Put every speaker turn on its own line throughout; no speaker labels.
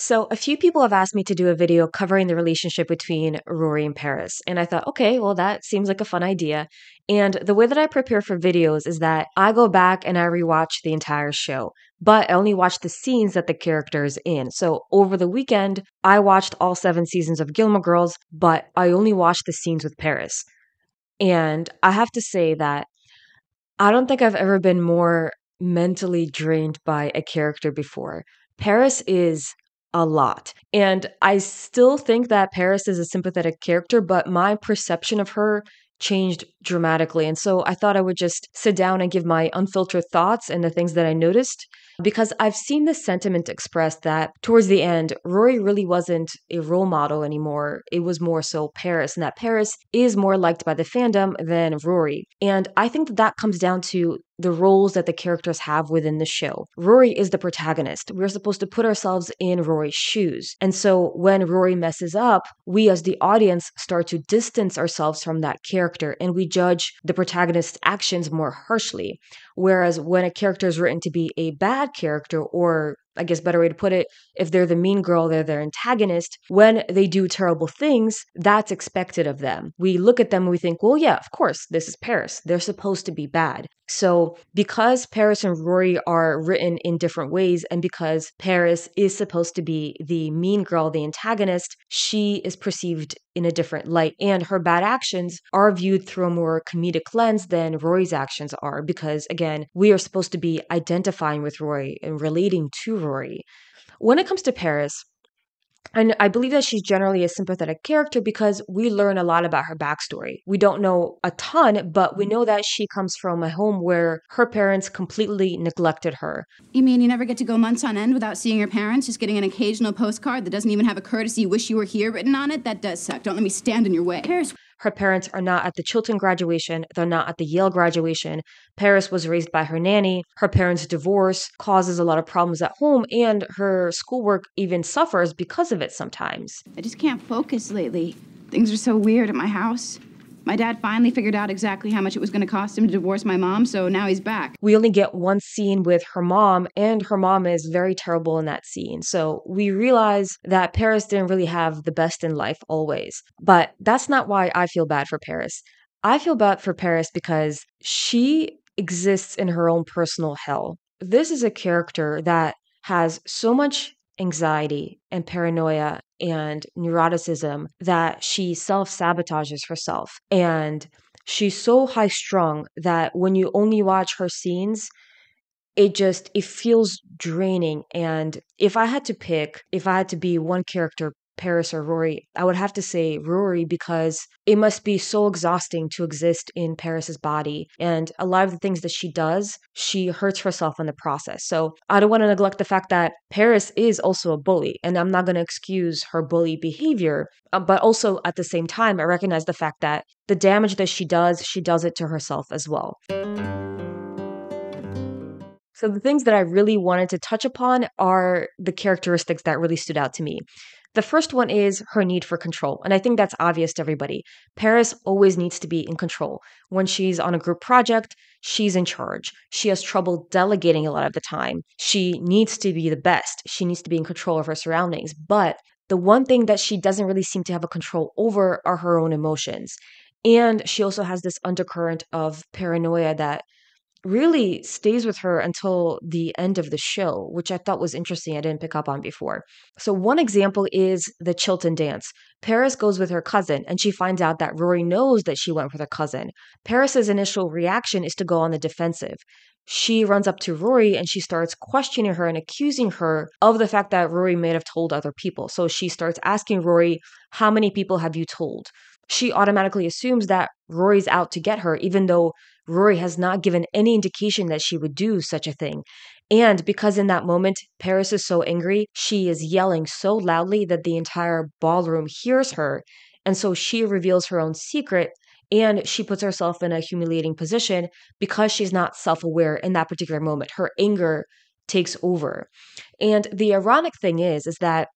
So, a few people have asked me to do a video covering the relationship between Rory and Paris. And I thought, okay, well, that seems like a fun idea. And the way that I prepare for videos is that I go back and I rewatch the entire show, but I only watch the scenes that the character is in. So, over the weekend, I watched all seven seasons of Gilmore Girls, but I only watched the scenes with Paris. And I have to say that I don't think I've ever been more mentally drained by a character before. Paris is a lot. And I still think that Paris is a sympathetic character, but my perception of her changed dramatically. And so I thought I would just sit down and give my unfiltered thoughts and the things that I noticed because I've seen this sentiment expressed that towards the end, Rory really wasn't a role model anymore. It was more so Paris, and that Paris is more liked by the fandom than Rory. And I think that that comes down to the roles that the characters have within the show. Rory is the protagonist. We're supposed to put ourselves in Rory's shoes. And so when Rory messes up, we as the audience start to distance ourselves from that character and we judge the protagonist's actions more harshly. Whereas when a character is written to be a bad character or I guess better way to put it, if they're the mean girl, they're their antagonist, when they do terrible things, that's expected of them. We look at them and we think, well, yeah, of course, this is Paris. They're supposed to be bad. So, because Paris and Rory are written in different ways, and because Paris is supposed to be the mean girl, the antagonist, she is perceived in a different light. And her bad actions are viewed through a more comedic lens than Rory's actions are, because again, we are supposed to be identifying with Rory and relating to Rory. When it comes to Paris, and I believe that she's generally a sympathetic character because we learn a lot about her backstory. We don't know a ton, but we know that she comes from a home where her parents completely neglected her.
You mean you never get to go months on end without seeing your parents, just getting an occasional postcard that doesn't even have a courtesy wish you were here written on it? That does suck. Don't let me stand in your way.
Paris her parents are not at the Chilton graduation, they're not at the Yale graduation. Paris was raised by her nanny. Her parents' divorce causes a lot of problems at home, and her schoolwork even suffers because of it sometimes.
I just can't focus lately. Things are so weird at my house. My dad finally figured out exactly how much it was going to cost him to divorce my mom, so now he's back.
We only get one scene with her mom, and her mom is very terrible in that scene. So we realize that Paris didn't really have the best in life always. But that's not why I feel bad for Paris. I feel bad for Paris because she exists in her own personal hell. This is a character that has so much anxiety and paranoia and neuroticism that she self sabotages herself. And she's so high strung that when you only watch her scenes, it just it feels draining and if i had to pick if i had to be one character Paris or Rory, I would have to say Rory because it must be so exhausting to exist in Paris's body. And a lot of the things that she does, she hurts herself in the process. So I don't want to neglect the fact that Paris is also a bully, and I'm not going to excuse her bully behavior. Uh, but also at the same time, I recognize the fact that the damage that she does, she does it to herself as well. So, the things that I really wanted to touch upon are the characteristics that really stood out to me. The first one is her need for control. And I think that's obvious to everybody. Paris always needs to be in control. When she's on a group project, she's in charge. She has trouble delegating a lot of the time. She needs to be the best. She needs to be in control of her surroundings. But the one thing that she doesn't really seem to have a control over are her own emotions. And she also has this undercurrent of paranoia that really stays with her until the end of the show, which I thought was interesting. I didn't pick up on before. So, one example is the Chilton dance. Paris goes with her cousin, and she finds out that Rory knows that she went with her cousin. Paris's initial reaction is to go on the defensive. She runs up to Rory and she starts questioning her and accusing her of the fact that Rory may have told other people. So she starts asking Rory, How many people have you told? She automatically assumes that Rory's out to get her, even though Rory has not given any indication that she would do such a thing. And because in that moment, Paris is so angry, she is yelling so loudly that the entire ballroom hears her. And so she reveals her own secret and she puts herself in a humiliating position because she's not self aware in that particular moment. Her anger takes over. And the ironic thing is, is that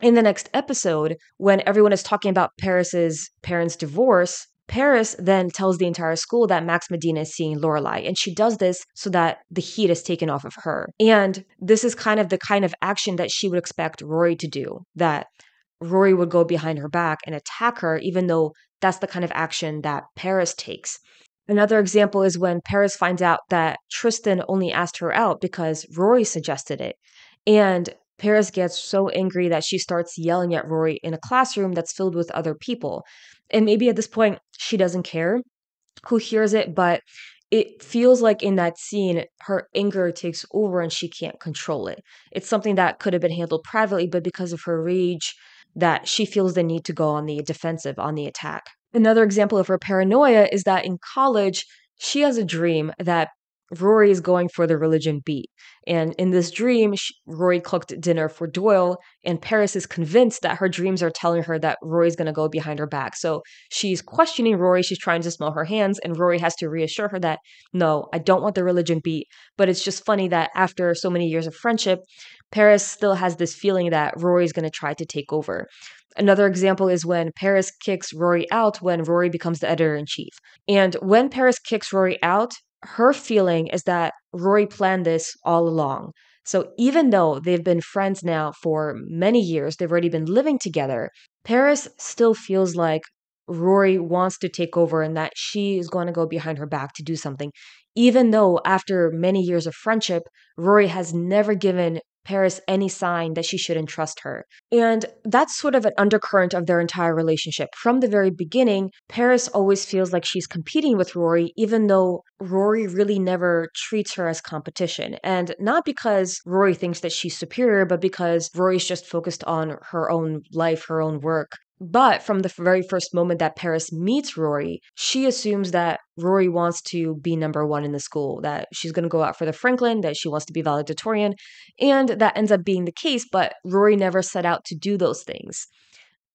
in the next episode, when everyone is talking about Paris's parents' divorce, Paris then tells the entire school that Max Medina is seeing Lorelai, and she does this so that the heat is taken off of her. And this is kind of the kind of action that she would expect Rory to do, that Rory would go behind her back and attack her, even though that's the kind of action that Paris takes. Another example is when Paris finds out that Tristan only asked her out because Rory suggested it. And Paris gets so angry that she starts yelling at Rory in a classroom that's filled with other people. And maybe at this point, she doesn't care who hears it, but it feels like in that scene, her anger takes over and she can't control it. It's something that could have been handled privately, but because of her rage, that she feels the need to go on the defensive, on the attack. Another example of her paranoia is that in college, she has a dream that Rory is going for the religion beat. And in this dream, she, Rory cooked dinner for Doyle, and Paris is convinced that her dreams are telling her that Rory's going to go behind her back. So she's questioning Rory. She's trying to smell her hands, and Rory has to reassure her that, no, I don't want the religion beat. But it's just funny that after so many years of friendship, Paris still has this feeling that Rory's going to try to take over. Another example is when Paris kicks Rory out when Rory becomes the editor in chief. And when Paris kicks Rory out, her feeling is that Rory planned this all along. So even though they've been friends now for many years, they've already been living together, Paris still feels like Rory wants to take over and that she is going to go behind her back to do something. Even though after many years of friendship, Rory has never given Paris any sign that she shouldn't trust her. And that's sort of an undercurrent of their entire relationship. From the very beginning, Paris always feels like she's competing with Rory, even though Rory really never treats her as competition. And not because Rory thinks that she's superior, but because Rory's just focused on her own life, her own work. But from the very first moment that Paris meets Rory, she assumes that Rory wants to be number one in the school, that she's going to go out for the Franklin, that she wants to be valedictorian. And that ends up being the case, but Rory never set out to do those things.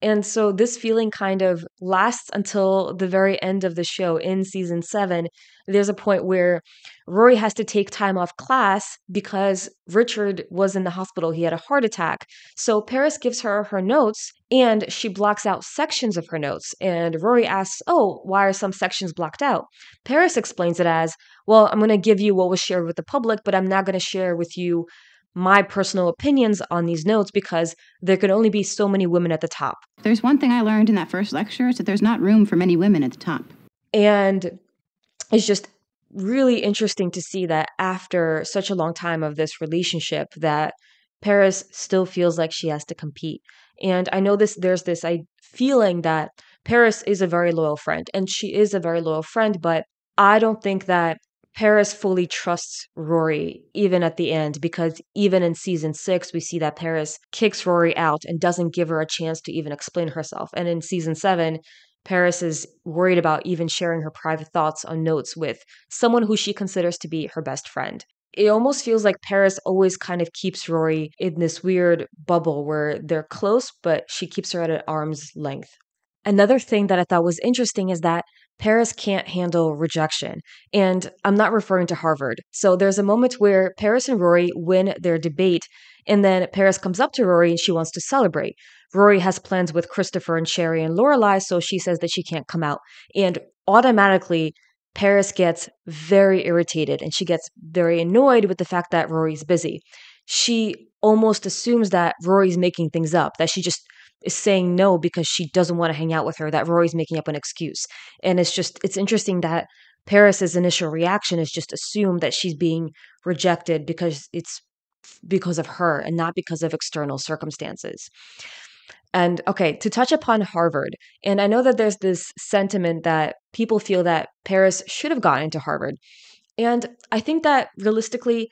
And so this feeling kind of lasts until the very end of the show in season seven. There's a point where Rory has to take time off class because Richard was in the hospital. He had a heart attack. So Paris gives her her notes and she blocks out sections of her notes. And Rory asks, Oh, why are some sections blocked out? Paris explains it as, Well, I'm going to give you what was shared with the public, but I'm not going to share with you my personal opinions on these notes because there could only be so many women at the top.
There's one thing I learned in that first lecture is that there's not room for many women at the top.
And it's just really interesting to see that after such a long time of this relationship that Paris still feels like she has to compete. And I know this there's this I feeling that Paris is a very loyal friend and she is a very loyal friend, but I don't think that Paris fully trusts Rory even at the end because even in season six, we see that Paris kicks Rory out and doesn't give her a chance to even explain herself. And in season seven, Paris is worried about even sharing her private thoughts on notes with someone who she considers to be her best friend. It almost feels like Paris always kind of keeps Rory in this weird bubble where they're close, but she keeps her at an arm's length. Another thing that I thought was interesting is that Paris can't handle rejection. And I'm not referring to Harvard. So there's a moment where Paris and Rory win their debate, and then Paris comes up to Rory and she wants to celebrate. Rory has plans with Christopher and Sherry and Lorelai, so she says that she can't come out. And automatically, Paris gets very irritated and she gets very annoyed with the fact that Rory's busy. She almost assumes that Rory's making things up, that she just is saying no because she doesn't want to hang out with her, that Rory's making up an excuse. And it's just, it's interesting that Paris's initial reaction is just assume that she's being rejected because it's because of her and not because of external circumstances. And okay, to touch upon Harvard, and I know that there's this sentiment that people feel that Paris should have gotten into Harvard. And I think that realistically,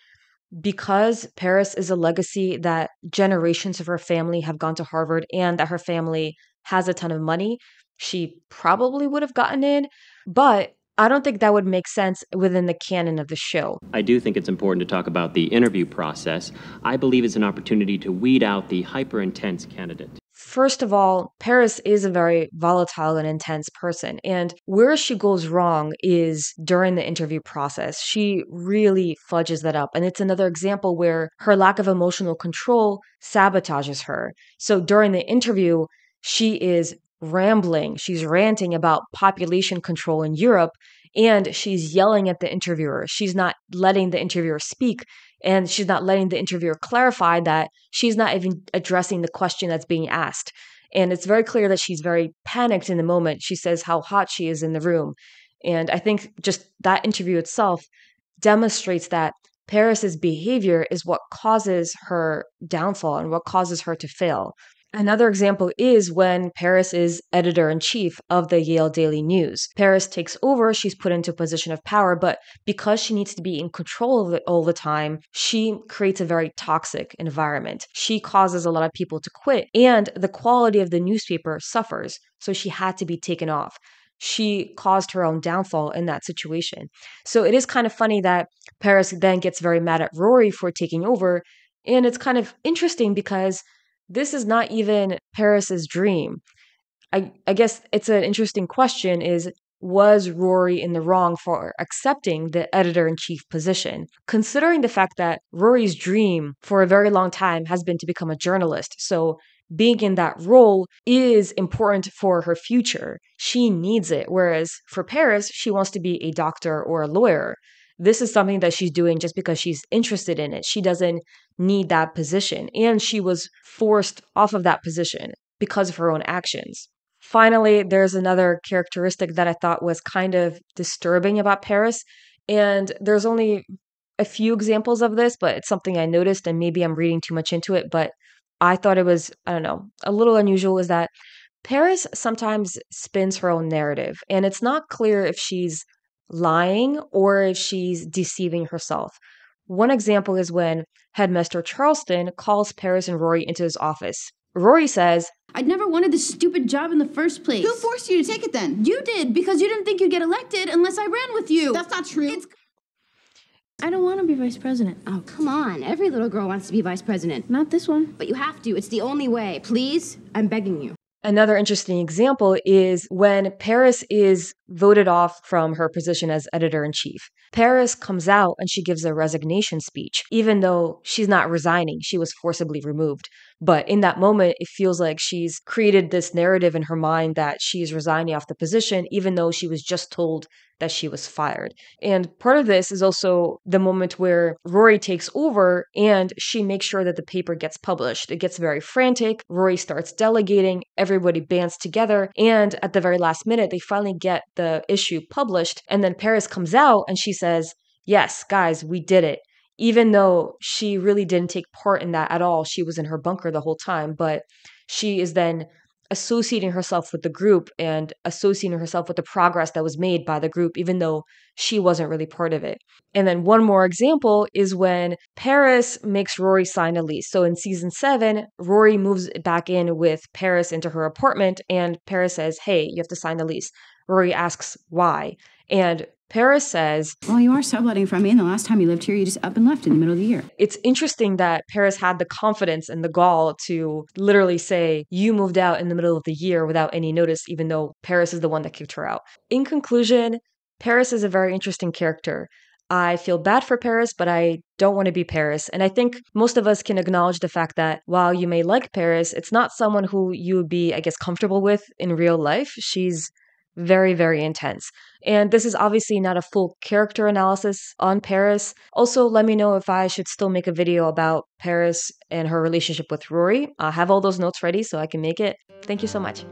because Paris is a legacy that generations of her family have gone to Harvard and that her family has a ton of money, she probably would have gotten in. But I don't think that would make sense within the canon of the show.
I do think it's important to talk about the interview process. I believe it's an opportunity to weed out the hyper intense candidate.
First of all, Paris is a very volatile and intense person. And where she goes wrong is during the interview process. She really fudges that up. And it's another example where her lack of emotional control sabotages her. So during the interview, she is rambling, she's ranting about population control in Europe, and she's yelling at the interviewer. She's not letting the interviewer speak, and she's not letting the interviewer clarify that she's not even addressing the question that's being asked. And it's very clear that she's very panicked in the moment. She says how hot she is in the room. And I think just that interview itself demonstrates that Paris's behavior is what causes her downfall and what causes her to fail. Another example is when Paris is editor in chief of the Yale Daily News. Paris takes over, she's put into a position of power, but because she needs to be in control of it all the time, she creates a very toxic environment. She causes a lot of people to quit, and the quality of the newspaper suffers. So she had to be taken off she caused her own downfall in that situation. So it is kind of funny that Paris then gets very mad at Rory for taking over. And it's kind of interesting because this is not even Paris's dream. I, I guess it's an interesting question is was Rory in the wrong for accepting the editor in chief position, considering the fact that Rory's dream for a very long time has been to become a journalist. So being in that role is important for her future. She needs it. Whereas for Paris, she wants to be a doctor or a lawyer. This is something that she's doing just because she's interested in it. She doesn't need that position. And she was forced off of that position because of her own actions. Finally, there's another characteristic that I thought was kind of disturbing about Paris. And there's only a few examples of this, but it's something I noticed, and maybe I'm reading too much into it. But I thought it was, I don't know, a little unusual is that Paris sometimes spins her own narrative, and it's not clear if she's lying or if she's deceiving herself. One example is when Headmaster Charleston calls Paris and Rory into his office. Rory says,
I'd never wanted this stupid job in the first place.
Who forced you to take it then?
You did, because you didn't think you'd get elected unless I ran with you.
That's not true.
It's... I don't want to be vice president.
Oh, come on. Every little girl wants to be vice president.
Not this one.
But you have to. It's the only way. Please, I'm begging you.
Another interesting example is when Paris is voted off from her position as editor in chief. Paris comes out and she gives a resignation speech, even though she's not resigning, she was forcibly removed. But in that moment, it feels like she's created this narrative in her mind that she's resigning off the position, even though she was just told that she was fired. And part of this is also the moment where Rory takes over and she makes sure that the paper gets published. It gets very frantic. Rory starts delegating, everybody bands together, and at the very last minute, they finally get the issue published. And then Paris comes out and she says, Yes, guys, we did it even though she really didn't take part in that at all. She was in her bunker the whole time, but she is then associating herself with the group and associating herself with the progress that was made by the group, even though she wasn't really part of it. And then one more example is when Paris makes Rory sign a lease. So in season seven, Rory moves back in with Paris into her apartment, and Paris says, Hey, you have to sign the lease. Rory asks why. And Paris says,
Well, you are subletting from me, and the last time you lived here, you just up and left in the middle of the year.
It's interesting that Paris had the confidence and the gall to literally say, You moved out in the middle of the year without any notice, even though Paris is the one that kicked her out. In conclusion, Paris is a very interesting character. I feel bad for Paris, but I don't want to be Paris. And I think most of us can acknowledge the fact that while you may like Paris, it's not someone who you would be, I guess, comfortable with in real life. She's very, very intense. And this is obviously not a full character analysis on Paris. Also, let me know if I should still make a video about Paris and her relationship with Rory. I have all those notes ready so I can make it. Thank you so much.